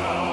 now.